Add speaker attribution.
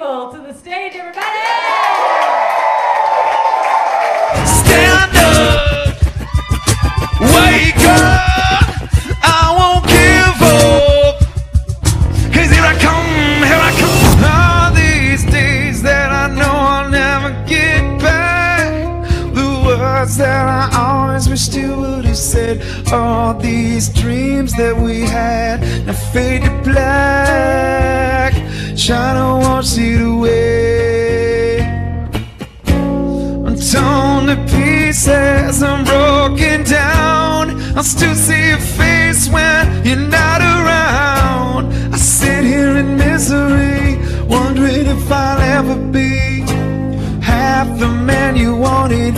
Speaker 1: people to the stage, everybody!
Speaker 2: Stand up! Wake up! I won't give here I come, here I come! All these days that I know I'll never get back The words that I always wished you would have said All these dreams that we had Now fade to black to. I'm torn to pieces, I'm broken down. I still see your face when you're not around. I sit here in misery, wondering if I'll ever be half the man you wanted